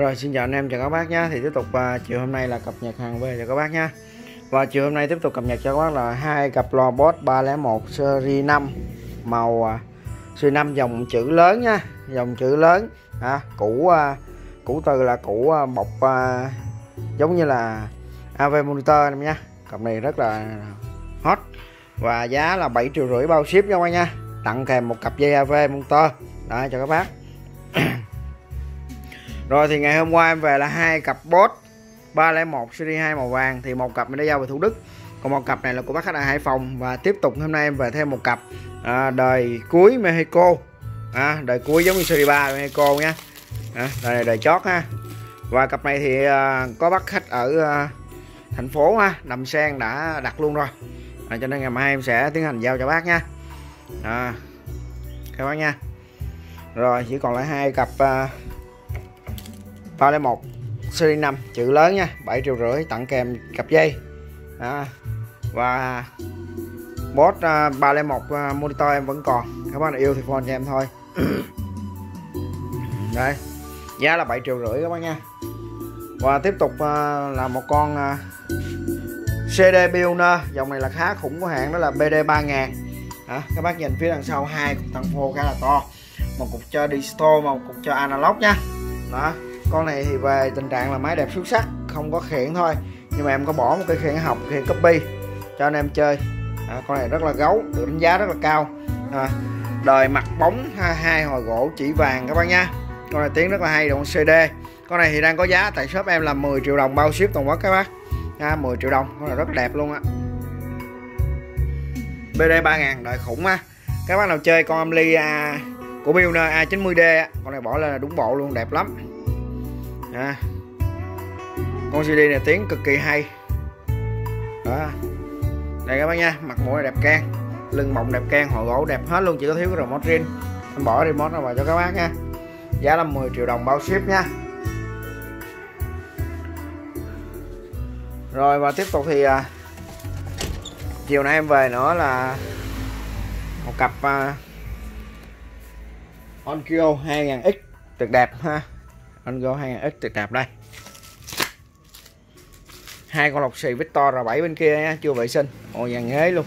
Rồi xin chào anh em chào các bác nhé Thì tiếp tục và chiều hôm nay là cập nhật hàng về cho các bác nhé Và chiều hôm nay tiếp tục cập nhật cho các bác là hai cặp lò boss 301 series 5 Màu à, series 5 dòng chữ lớn nha Dòng chữ lớn à, Cũ à, cũ từ là cũ à, bọc à, giống như là AV monitor em nha Cặp này rất là hot Và giá là 7 triệu rưỡi bao ship nha các bác nha Tặng kèm một cặp dây AV monitor. Đó cho các bác rồi thì ngày hôm qua em về là hai cặp bot 301 series 2 màu vàng thì một cặp mình đã giao về Thủ Đức. Còn một cặp này là của bác khách ở Hải Phòng và tiếp tục hôm nay em về thêm một cặp à, đời cuối Mexico. À, đời cuối giống như series 3 Mexico nha. À, đời này đời chót ha. Và cặp này thì à, có bác khách ở à, thành phố ha đầm sen đã đặt luôn rồi. À, cho nên ngày mai em sẽ tiến hành giao cho bác nha. À, các bác nha. Rồi chỉ còn lại hai cặp à, 301 series 5 chữ lớn nha 7 triệu rưỡi tặng kèm cặp dây. À, và boss uh, 301 uh, monitor em vẫn còn. Các bác nào yêu thì phone cho em thôi. Đây giá là 7 triệu rưỡi các bác nha. Và tiếp tục uh, là một con à, uh, CD Pioneer dòng này là khá khủng của hãng đó là BD 3000 à, các bác nhìn phía đằng sau hai cục tăng phô khá là to. Một cục cho digital và một cục cho analog nha. Đó con này thì về tình trạng là máy đẹp xuất sắc không có khiển thôi. Nhưng mà em có bỏ một cái khiển học khiển copy cho anh em chơi. À, con này rất là gấu được đánh giá rất là cao. À, đời mặt bóng hai hồi gỗ chỉ vàng các bác nha con này tiếng rất là hay đồng CD con này thì đang có giá tại shop em là 10 triệu đồng bao ship toàn quốc các bác. À, 10 triệu đồng con này rất đẹp luôn á. BD 3000 đời khủng á. Các bác nào chơi con âm à, của Pioneer A90D con này bỏ lên là đúng bộ luôn đẹp lắm à. con CD này tiếng cực kỳ hay. Đó. Đây các bác nha mặt mũi đẹp can lưng mộng đẹp can họ gỗ đẹp hết luôn chỉ có thiếu cái remote riêng. Em bỏ remote vào cho các bác nha. Giá là 10 triệu đồng bao ship nha. Rồi và tiếp tục thì à, chiều nay em về nữa là một cặp à, Onkyo 2000X tuyệt đẹp ha anh go 2000X tuyệt đẹp đây. Hai con lọc xì Victor R7 bên kia nha, chưa vệ sinh. Ồ vàng ghế luôn.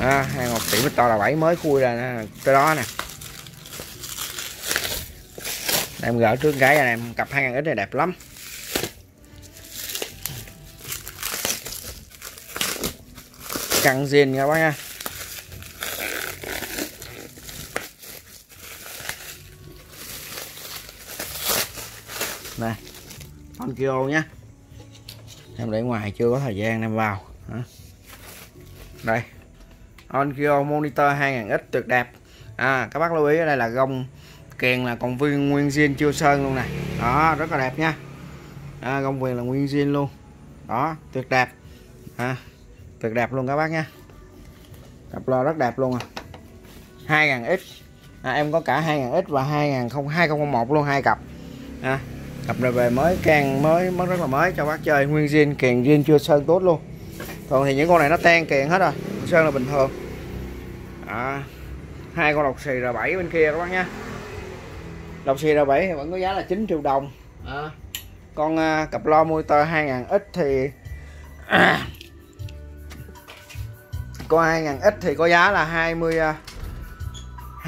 Đó, hai con lọc xì Victor R7 mới khui ra tới đó nè. Em gỡ trước cái này em cặp 2000X này đẹp lắm. Căng zin nha bác nha. Nè, Onkyo nhé. Em để ngoài chưa có thời gian em vào. Đây. Onkyo monitor 2000X tuyệt đẹp. À các bác lưu ý ở đây là gông kèn là còn viên nguyên zin chưa sơn luôn này đó rất là đẹp nha. À, gông viền là nguyên zin luôn. Đó tuyệt đẹp. À, tuyệt đẹp luôn các bác nha. Cặp lo rất đẹp luôn à. 2000X à, em có cả 2000X và 2001 luôn hai cặp. À, cặp này về mới càng mới mới rất là mới. Cho bác chơi nguyên zin kèn zin chưa sơn tốt luôn. Còn thì những con này nó tan kèn hết rồi sơn là bình thường. À, hai con độc xì R7 bên kia các bác nhé độc xì R7 thì vẫn có giá là 9 triệu đồng. À, con uh, cặp lo motor 2000X thì à, con 2000X thì có giá là 20 uh,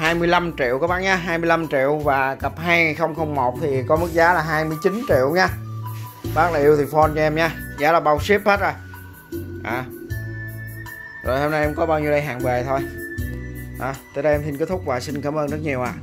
25 triệu các bác nhé 25 triệu và cặp 2001 thì có mức giá là 29 triệu nha bác là yêu thì phone cho em nha giá là bao ship hết rồi. À. Rồi hôm nay em có bao nhiêu đây hàng về thôi. À, tới đây em xin kết thúc và xin cảm ơn rất nhiều à